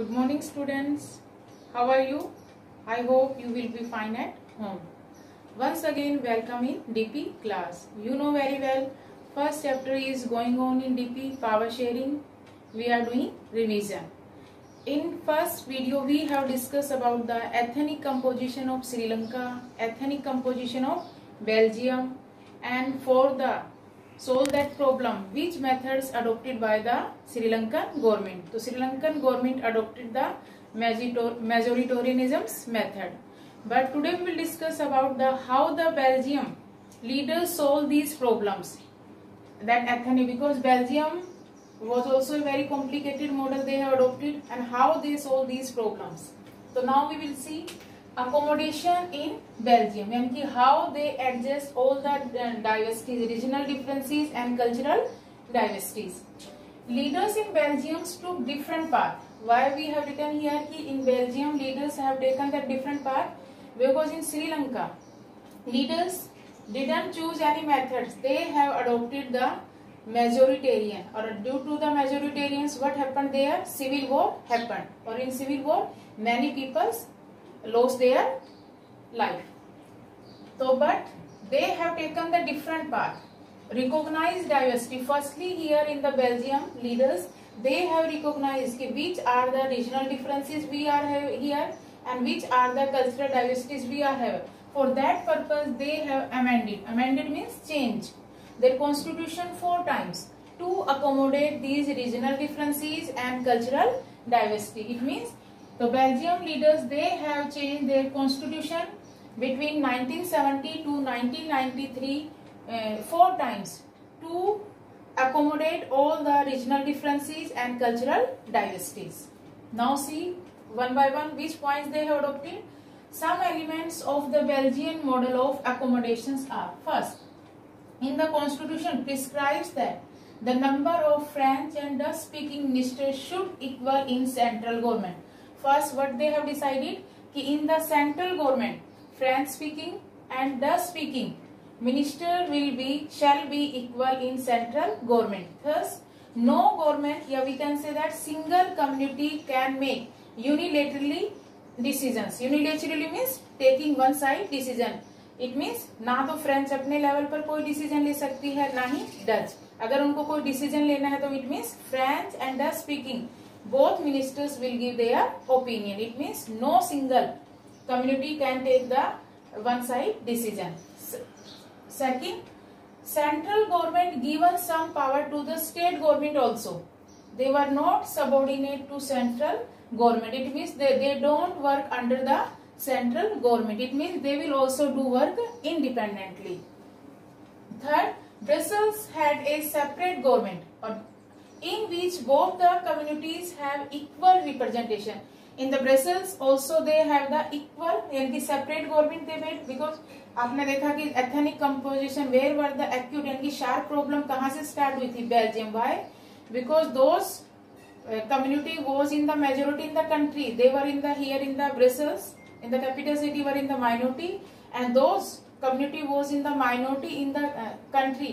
Good morning students. How are you? I hope you will be fine at home. Once again welcome in DP class. You know very well first chapter is going on in DP power sharing. We are doing revision. In first video we have discussed about the ethnic composition of Sri Lanka, ethnic composition of Belgium and for the solve that problem which methods adopted by the Sri Lankan government. So Sri Lankan government adopted the majoritarianism method. But today we will discuss about the how the Belgium leaders solve these problems. That ethnic because Belgium was also a very complicated model they have adopted and how they solve these problems. So now we will see accommodation in Belgium and how they adjust all the uh, diversities, regional differences and cultural diversities. Leaders in Belgium took different path. Why we have written here कि in Belgium leaders have taken the different path because in Sri Lanka leaders didn't choose any methods. They have adopted the majoritarian or due to the majoritarians what happened there civil war happened or in civil war many peoples lost their life. So, but they have taken the different path. Recognize diversity. Firstly, here in the Belgium leaders, they have recognized which are the regional differences we are here and which are the cultural diversities we are have. For that purpose, they have amended. Amended means change their constitution four times to accommodate these regional differences and cultural diversity. It means the Belgium leaders, they have changed their constitution between 1970 to 1993 uh, four times to accommodate all the regional differences and cultural diversities. Now see one by one which points they have adopted. Some elements of the Belgian model of accommodations are first, in the constitution prescribes that the number of French and Dutch speaking ministers should equal in central government. First, what they have decided कि in the central government, French speaking and Dutch speaking minister will be shall be equal in central government. Thus, no government, yeah, we can say that single community can make unilaterally decisions. Unilaterally means taking one side decision. It means ना तो French अपने level पर कोई decision ले सकती है ना ही Dutch अगर उनको कोई डिसीज़न लेना है तो it means French and Dutch speaking both ministers will give their opinion. It means no single community can take the one side decision. Second, central government given some power to the state government also. They were not subordinate to central government. It means they, they don't work under the central government. It means they will also do work independently. Third, Brussels had a separate government or in which both the communities have equal representation. In the brussels also they have the equal and the separate government they made, because आपने देखा कि ethnic composition where were the acute and की sharp problem कहाँ से start हुई थी? Belgium why because those community was in the majority in the country they were in there in the Brussels in the capital city were in the minority and those community was in the minority in the country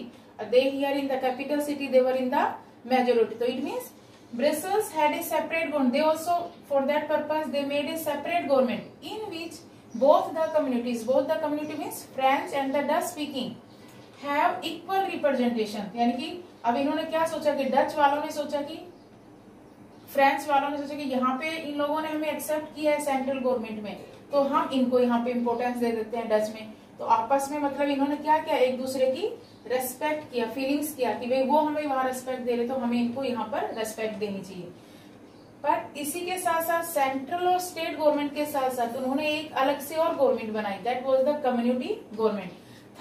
they here in the capital city they were in the majority. So it means Brussels had a separate government. They also, for that purpose, they made a separate government in which both the communities, both the community means French and the Dutch speaking, have equal representation. यानी कि अब इन्होंने क्या सोचा कि Dutch वालों ने सोचा कि फ्रेंच वालों ने सोचा कि यहाँ पे इन लोगों ने हमें एक्सेप्ट किया है सेंट्रल गवर्नमेंट में तो हम इनको यहाँ पे इम्पोर्टेंस दे देते हैं डच में तो आपस में मतलब इन्होंने क्या किया? एक दूसरे की रेस्पेक्ट किया फीलिंग्स किया कि भाई, वो हमें वहाँ रेस्पेक्ट दे रहे तो हमें इनको यहाँ पर रेस्पेक्ट देनी चाहिए। पर इसी के साथ साथ सेंट्रल और स्टेट गवर्नमेंट के साथ साथ उन्होंने एक अलग से और गवर्नमेंट बनाई। That was the community government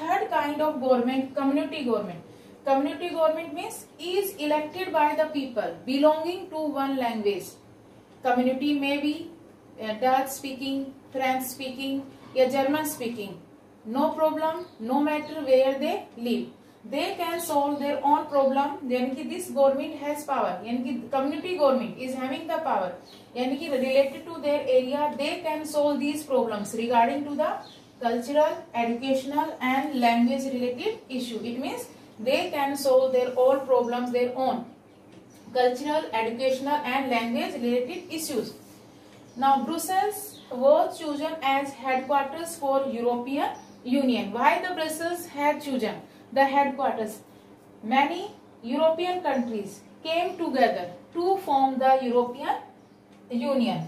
third kind of government community government community government means is elected by the people belonging to one language community may be Dutch speaking French speaking या German speaking no problem no matter where they live they can solve their own problem यानी कि this government has power यानी कि community government is having the power यानी कि related to their area they can solve these problems regarding to the cultural educational and language related issue it means they can solve their all problems their own cultural, educational and language related issues. Now Brussels was chosen as headquarters for European Union. Why the Brussels had chosen the headquarters? Many European countries came together to form the European Union.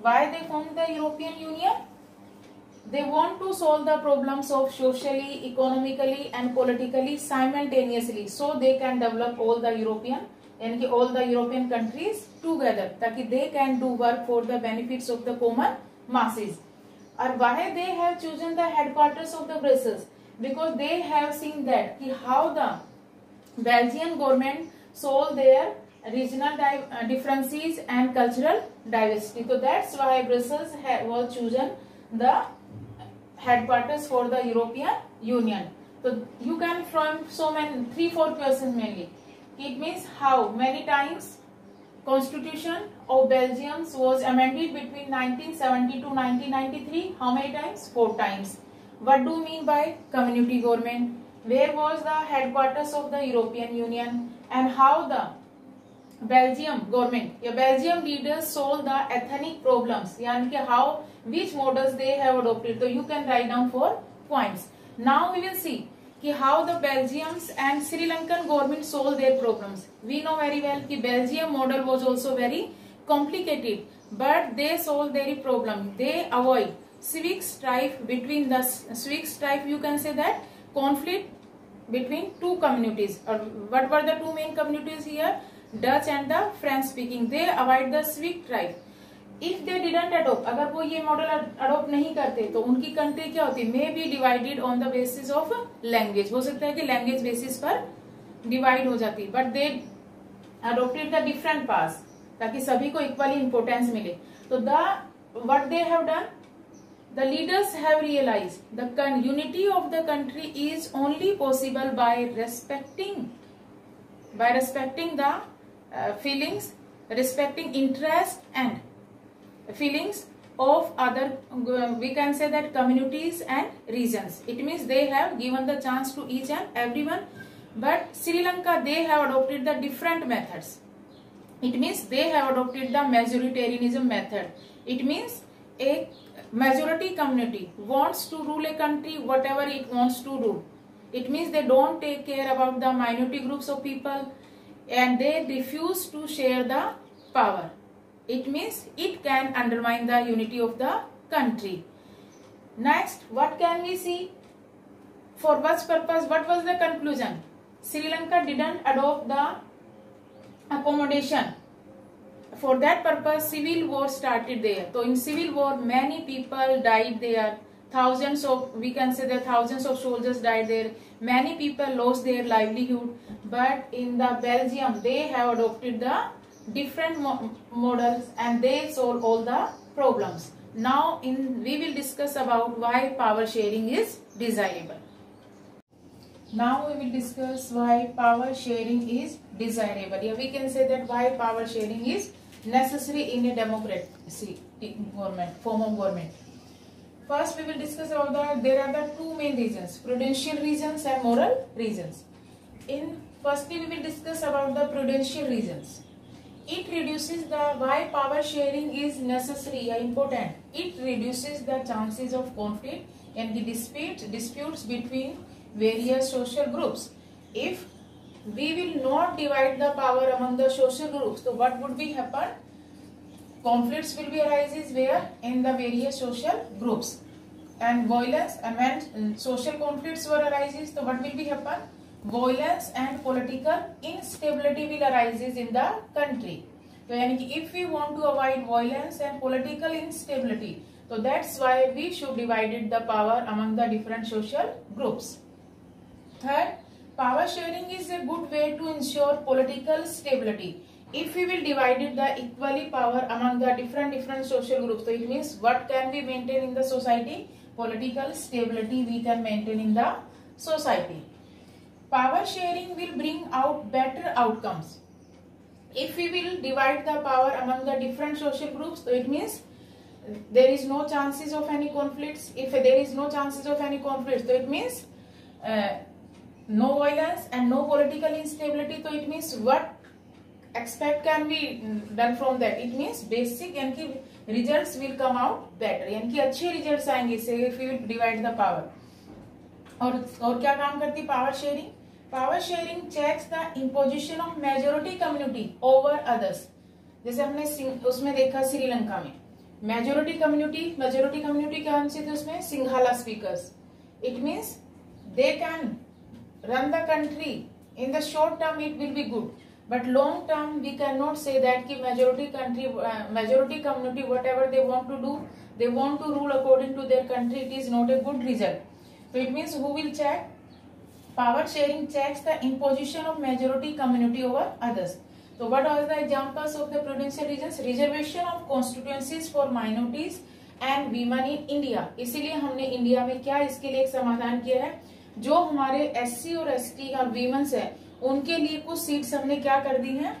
Why they formed the European Union? They want to solve the problems of socially, economically and politically simultaneously so they can develop all the European यानी कि all the European countries together ताकि they can do work for the benefits of the common masses or why they have chosen the headquarters of the Brussels? Because they have seen that ki how the Belgian government solve their regional uh, differences and cultural diversity. So that's why Brussels was chosen the headquarters for the European Union. So you can from so many three four questions mainly. It means how many times Constitution of Belgium was amended between 1970 to 1993. How many times? Four times. What do you mean by community government? Where was the headquarters of the European Union? And how the Belgium government, your Belgium leaders solve the ethnic problems. Yani how, which models they have adopted. So you can write down four points. Now we will see कि how the Belgians and Sri Lankan government solve their problems. We know very well कि Belgium model was also very complicated, but they solve their problem. They avoid civic strife between the civic strife. You can say that conflict between two communities. Or what were the two main communities here? Dutch and the French speaking. They avoid the civic strife. If they didn't adopt अगर वो ये model adopt नहीं करते तो उनकी country क्या होती? May be divided on the basis of language हो सकता है कि लैंग्वेज बेसिस पर डिवाइड हो जाती but they adopted the different pass ताकि सभी को इक्वली इंपोर्टेंस मिले। तो the what they have done the leaders have realise the unity of the country is only possible by respecting by respecting the feelings respecting interest and feelings of other um, we can say that communities and regions. It means they have given the chance to each and everyone but sri lanka they have adopted the different methods. It means they have adopted the majoritarianism method. It means a majority community wants to rule a country whatever it wants to do it means they don't take care about the minority groups of people and they refuse to share the power it means it can undermine the unity of the country. Next, what can we see? For what purpose? What was the conclusion? Sri Lanka didn't adopt the accommodation. For that purpose, civil war started there. So in civil war, many people died there. Thousands of, we can say that thousands of soldiers died there. Many people lost their livelihood. But in the Belgium, they have adopted the different mo models and they solve all the problems. Now in we will discuss about why power sharing is desirable. Now we will discuss why power sharing is desirable. We can say that why power sharing is necessary in a democracy government, form of government. First we will discuss about the, there are the two main reasons, prudential reasons and moral reasons. In firstly we will discuss about the prudential reasons it reduces the why power sharing is necessary or important. It reduces the chances of conflict and the dispute disputes between various social groups. If we will not divide the power among the social groups so what would be happen? Conflicts will be arises where? In the various social groups. And violence and when uh, social conflicts were arises so what will be happen violence and political instability will arises in the country. So if we want to avoid violence and political instability so that's why we should divide the power among the different social groups. Third power sharing is a good way to ensure political stability. If we will divide the equally power among the different different social groups so it means what can we maintain in the society? Political stability we can maintain in the society. Power sharing will bring out better outcomes. If we will divide the power among the different social groups, so it means there is no chances of any conflicts. If there is no chances of any conflicts, so it means uh, no violence and no political instability. So it means what expect can be done from that it means basic यानी कि results will come out better यानी कि अच्छे results आएँगे इससे if you divide the power और और क्या काम करती power sharing power sharing checks the imposition of majority community over others जैसे हमने उसमें देखा श्रीलंका में। मेजोरिटी कम्युनिटी मेजोरिटी कम्युनिटी क्या से थे उसमें? Sinhala speakers it means they can run the country in the short term it will be good but long term we can not say that की majority country majority community whatever they want to do they want to rule according to their country it is not a good result it means who will check power sharing checks the imposition of majority community over others so what are the examples of the prudential regions reservation of constituencies for minorities and women in India इसीलिए हमने India में क्या इसके लिए एक समाधान किया है जो हमारे एससी और एसटी और वीमेंस है उनके लिए कुछ सीट्स हमने क्या कर दी हैं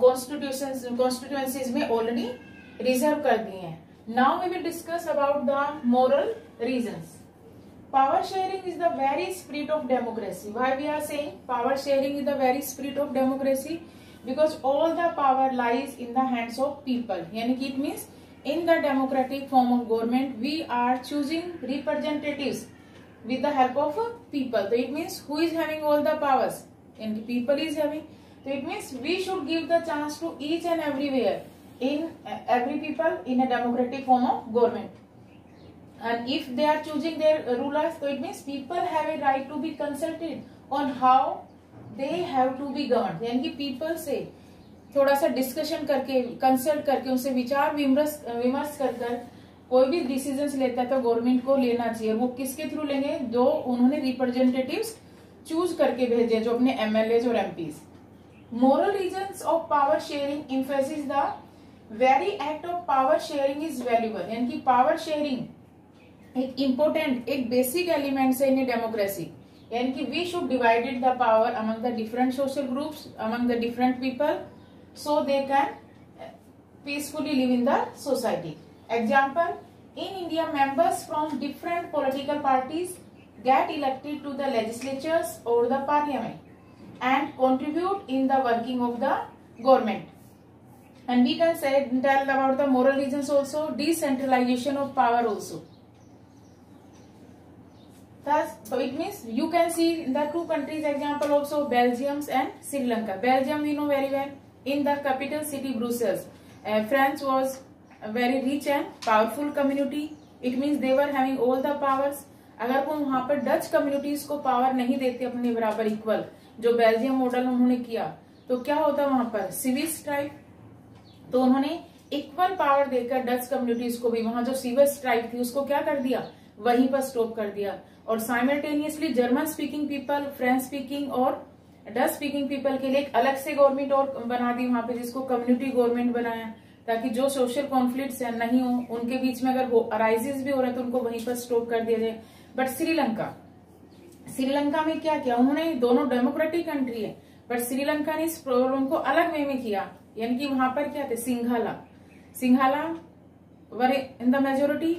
कॉन्स्टिट्यूशन कॉन्स्टिट्यूएंसीज में ऑलरेडी रिज़र्व कर दी हैं now we will discuss about the moral reasons power sharing is the very spirit of democracy. Why we are saying power sharing is the very spirit of democracy? Because all the power lies in the hands of people. It means in the democratic form of government we are choosing representatives with the help of people. So it means who is having all the powers? And people is having. So it means we should give the chance to each and everywhere in uh, every people in a democratic form of government and if they are choosing their rulers, so it means people have a right to be consulted on how they have to be governed. यानी कि people से थोड़ा सा discussion करके consult करके, उनसे विचार विमर्श विमर्श कर कर कोई भी डिसीज़न लेता है तो गवर्नमेंट को लेना चाहिए। वो किसके थ्रू लेंगे? जो उन्होंने रिप्रेजेंटेटिव्स चूज़ करके भेजे जो अपने एमएलए और MP moral reason of power sharing emphasis the very act of power sharing is valuable यानी कि पावर शेयरिंग एक इम्पोर्टेंट एक बेसिक एलिमेंट है इन डेमोक्रेसी यानी कि we should divided the power among the different social groups among the different people so they can peacefully live in the society example in India members from different political parties get elected to the legislatures और the parliament and contribute in the working of the government and we can say moral reason also decentralisation of power also Thus, so it means you can see the two countries example also Belgium and Sri Lanka. Belgium we know very well in the capital city Brussels. Uh, France was a very rich and powerful community. It means they were having all the powers अगर वो वहाँ पर Dutch communities को power नहीं देते अपने बराबर equal जो बेल्जियम मॉडल उन्होंने किया तो क्या होता वहाँ पर सिविस ट्राइब तो उन्होंने इक्वल पावर देकर डच कम्युनिटीज को भी वहाँ जो सिविस ट्राइब थी उसको क्या कर दिया वहीं पर स्टॉप कर दिया। और simultaneously German speaking people French speaking और डच स्पीकिंग पीपल के लिए एक अलग से गवर्नमेंट और बना दी वहाँ पे, जिसको कम्युनिटी गवर्नमेंट बनाया, ताकि जो सोशल कॉन्फ्लिक्ट नहीं हो, उनके बीच में अगर अराइजेस भी हो रहे तो उनको वहीं पर स्टॉप कर दिया जाए। बट श्रीलंका श्रीलंका में क्या किया? उन्होंने दोनों डेमोक्रेटिक कंट्री है बट श्रीलंका ने इस प्रॉब्लम को अलग वे में किया। यानी कि वहाँ पर क्या थे? Sinhala. Sinhala were in the majority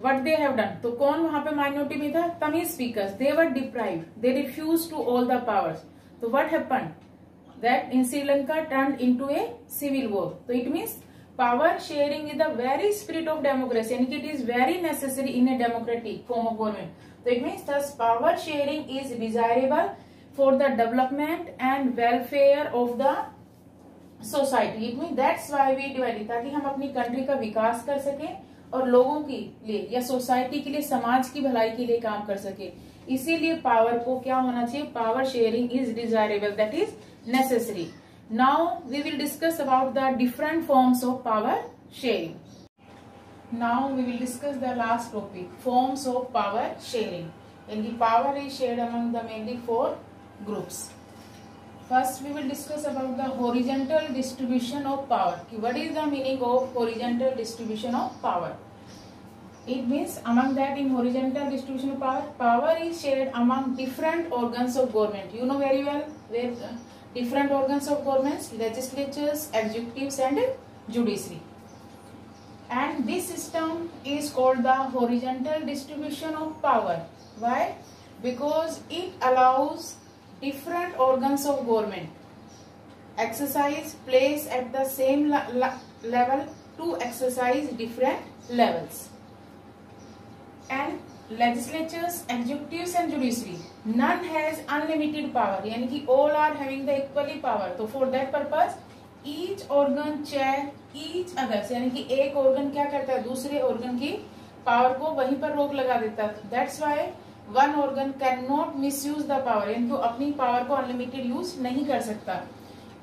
what they have done तो कौन वहाँ पे माइनोरिटी में था? Tamil speaker they were deprive they refuse to all the powers तो what happen that in Sri Lanka turn into a A civil war तो it means power sharing is the very spirit of democracy यानी कि it is very necessary in a democratic form of government तो it means this power sharing is desirable for the development and welfare of the society it mean that's why we divided ताकि हम अपनी country का विकास कर सकें और लोगों के लिए या सोसाइटी के लिए, समाज की भलाई के लिए काम कर सके। इसीलिए पावर को क्या होना चाहिए? Power sharing is desirable that is necessary now we will discuss about the different forms of power sharing now we will discuss the last topic forms of power sharing and power is share among the mainly four groups first we will discuss about the horizontal distribution of power की what is the meaning of horizontal distribution of power It means among that in horizontal distribution of power, power is shared among different organs of government. You know very well where uh, different organs of governments, legislatures, executives and judiciary. And this system is called the horizontal distribution of power. Why? Because it allows different organs of government exercise place at the same level to exercise different levels. And legislatures executive and judiciary none has unlimited power यानी कि all are having equally power तो for that purpose each organ chair each others यानी कि एक organ क्या करता है? दूसरे ऑर्गन की पावर को वहीं पर रोक लगा देता है। That's why one organ can not misuse the power यानी तो अपनी पावर को अनलिमिटेड यूज़ नहीं कर सकता।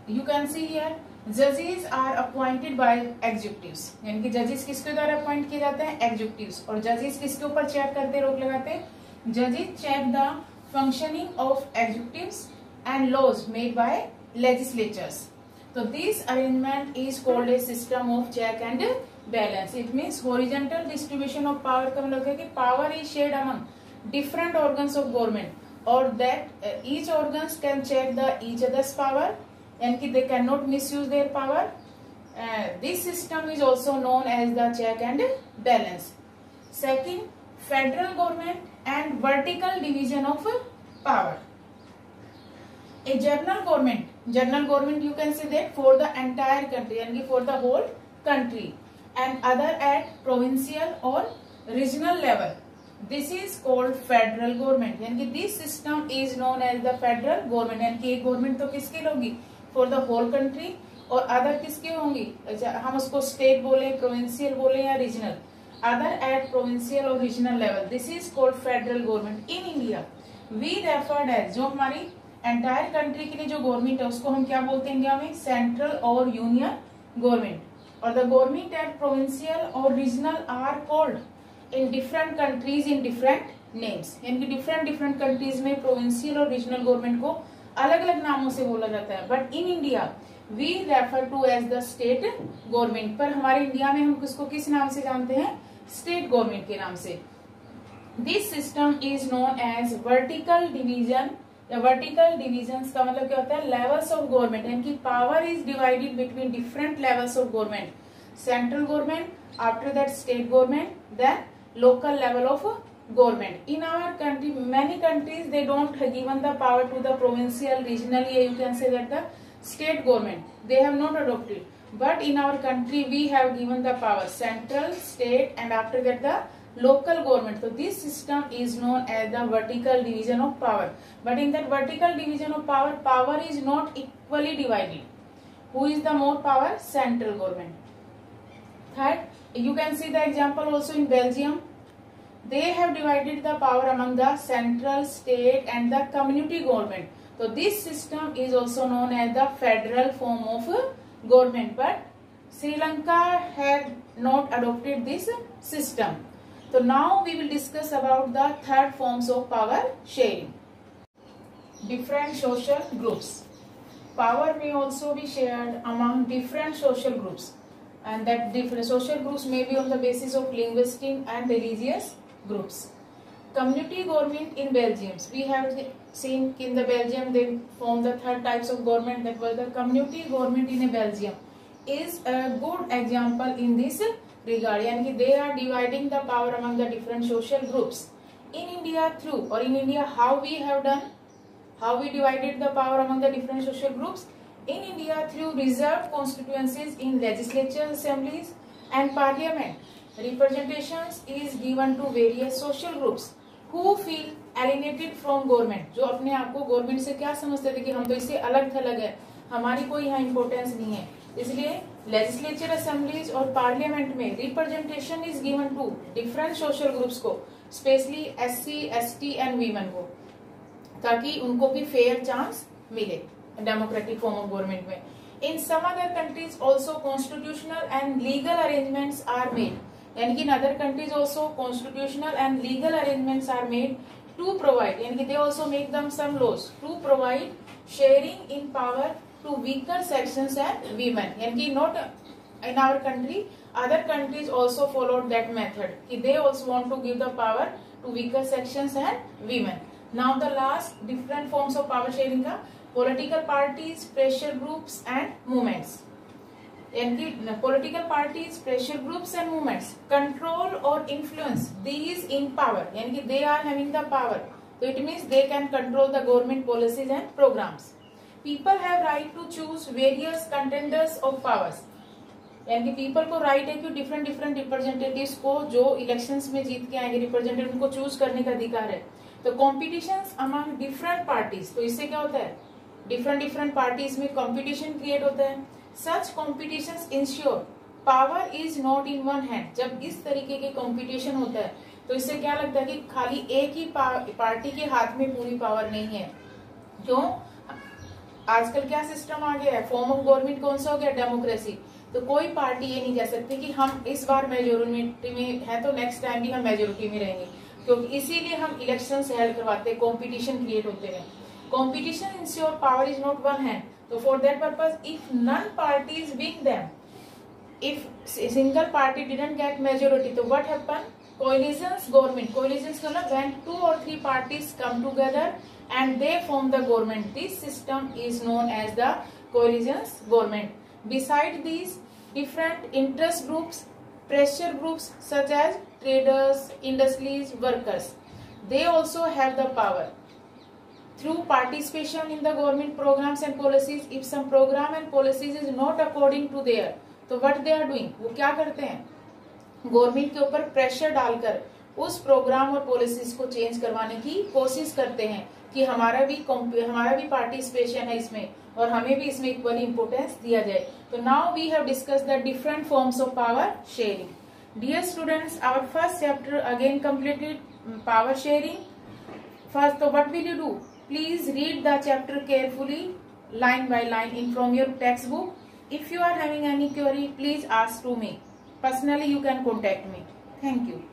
यू कैन सी हियर जजेस आर अपॉइंटेड बाय एग्जीक्यूटिव यानी कि जजेस किसके द्वारा अपॉइंट किए जाते हैं? एग्जीक्यूटिव और जजेस किसके ऊपर चेक करते रोक लगाते हैं? जजेस check the functioning of executive and laws made by legislatures तो this arrangement is called a system of check and balance it means horizontal distribution of power का मतलब है कि power is shared among different organs of government और that each organs can check the each others power यानी कि they can not misuse their power this system is also known as the check and balance second federal government and vertical division of power a general government general government you can see that for the entire country यानी for the whole country and other at provincial और regional level this is called federal government यानी कि this system is known as the federal government यानी कि government तो किसकी लोगी for the whole country और अदर किसके होंगी? अच्छा हम उसको स्टेट बोले प्रोविंशियल बोले या रीजनल अदर एट प्रोविंशियल और regional level this is called federal government in India we referred as जो हमारी एंटायर कंट्री के लिए जो गवर्नमेंट है, उसको हम क्या बोलते हैं इंडिया में? सेंट्रल और यूनियन गवर्नमेंट और द गवर्नमेंट एट प्रोविंशियल और regional are called in different countries in different names यानी कि डिफरेंट डिफरेंट कंट्रीज़ में प्रोविंशियल और रीजनल गवर्नमेंट को अलग अलग नामों से बोला जाता है। But in India we refer to as the state government पर हमारे इंडिया में हम किसको किस नाम से जानते हैं? स्टेट गवर्नमेंट के नाम से। This system is known as vertical division vertical division का मतलब क्या होता है? लेवल्स ऑफ़ गवर्नमेंट यानी कि power is divided between different levels of government central government after that state government then local level of government. In our country, many countries, they don't have given the power to the provincial, regional, you can say that the state government. They have not adopted. But in our country, we have given the power, central, state and after that the local government. So this system is known as the vertical division of power. But in that vertical division of power, power is not equally divided. Who is the more power? Central government. Third, you can see the example also in Belgium they have divided the power among the central, state and the community government. So this system is also known as the federal form of government. But Sri Lanka had not adopted this system. So now we will discuss about the third forms of power sharing. Different social groups. Power may also be shared among different social groups and that different social groups may be on the basis of linguistic and religious groups. Community government in Belgium. We have seen in the Belgium they form the third types of government that was the community government in Belgium is a good example in this regard. And they are dividing the power among the different social groups. In India through or in India how we have done, how we divided the power among the different social groups. In India through reserved constituencies in legislature assemblies and parliament representations is given to various social groups who feel alienated from government, जो अपने आप को government से क्या समझते थे कि हम तो इससे अलग थलग है, हमारी कोई यहाँ इम्पोर्टेंस नहीं है। इसलिए लेजिस्लेचर असेंबलीज और पार्लियामेंट में representation is given to different social groups को specially S C S T and women को, ताकि उनको भी फेयर चांस मिले डेमोक्रेटिक फॉर्म ऑफ़ गवर्नमेंट में। In some other countries also constitutional and legal arrangements are made And in other countries also constitutional and legal arrangements are made to provide and they also make them some laws to provide sharing in power to weaker sections and women. And not in our country, other countries also followed that method. They also want to give the power to weaker sections and women. Now the last different forms of power sharing are political parties, pressure groups and movements. एनकी political parties pressure group and movements control और influence these in power यानी कि they are having power तो it mean they can control the government policies and programmes people have right to choose various contenders of powers यानी कि people को right है कि different different representative को जो इलेक्शन में जीत के आएँगे रिप्रेजेंटेटिव उनको चूज़ करने का अधिकार है तो कॉम्पिटिशन अमंग डिफरेंट पार्टीज़ तो इससे क्या होता है डिफरेंट डिफरेंट पार्टीज़ में कॉम्पिटिशन क्रिएट होता है such competition ensure power is not in one hand जब इस तरीके के कॉम्पिटिशन होता है तो इससे क्या लगता है कि खाली एक ही पार्टी के हाथ में पूरी पावर नहीं है। क्यों? आजकल क्या सिस्टम आ गया है? फॉर्म ऑफ़ गवर्नमेंट कौन सा हो गया? डेमोक्रेसी तो कोई पार्टी ये नहीं कह सकती कि हम इस बार मेजोरिटी में है तो नेक्स्ट टाइम भी हम मेजोरिटी में रहेंगे। क्योंकि तो इसीलिए हम इलेक्शन हेल्ड करवाते हैं कॉम्पिटिशन क्रिएट होते हैं। Competition ensure power is not one hand So for that purpose, if none parties win them, if single party didn't get majority, so what happened? Coalitions government. Coalitions government when two or three parties come together and they form the government. This system is known as the coalitions government. Beside these, different interest groups, pressure groups such as traders, industries, workers, they also have the power. Through participation in the government programs and policies, if some program and policies is not according to their, तो what they are doing? वो क्या करते हैं? Government के ऊपर pressure डालकर उस program और पॉलिसीज़ को चेंज करवाने की कोशिश करते हैं कि हमारा भी हमारा भी पार्टिसिपेशन है इसमें और हमें भी इसमें इक्वली इम्पोर्टेंस दिया जाए। तो now we have discuss the different forms of power sharing dear students our first chapter again completed power sharing first तो what will you do Please read the chapter carefully, line by line in from your textbook. If you are having any query, please ask to me. Personally, you can contact me. Thank you.